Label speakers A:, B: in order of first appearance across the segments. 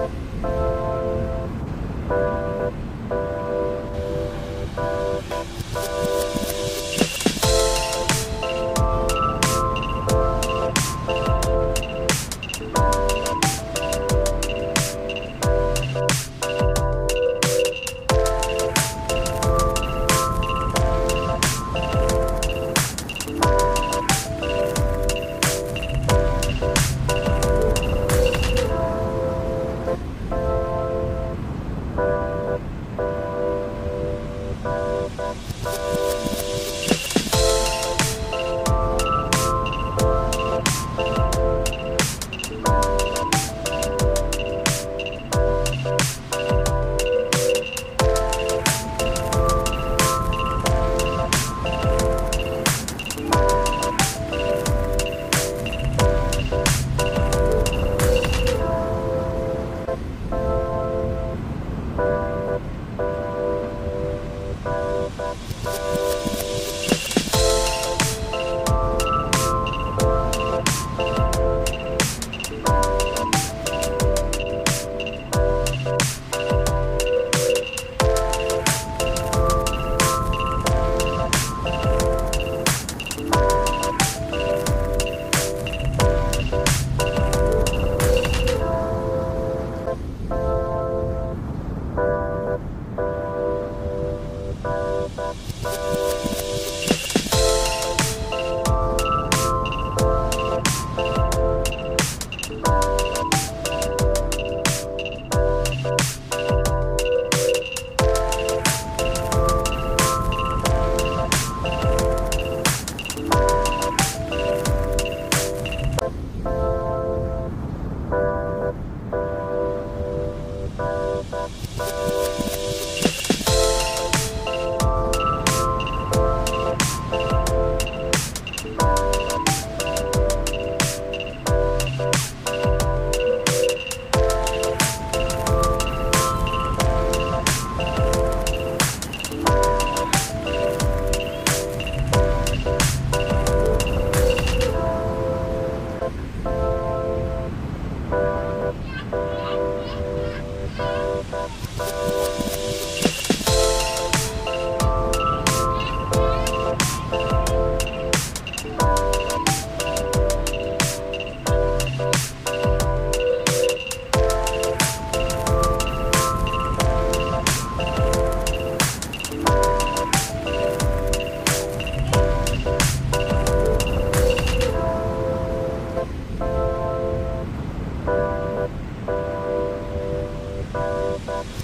A: Thank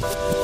A: Bye.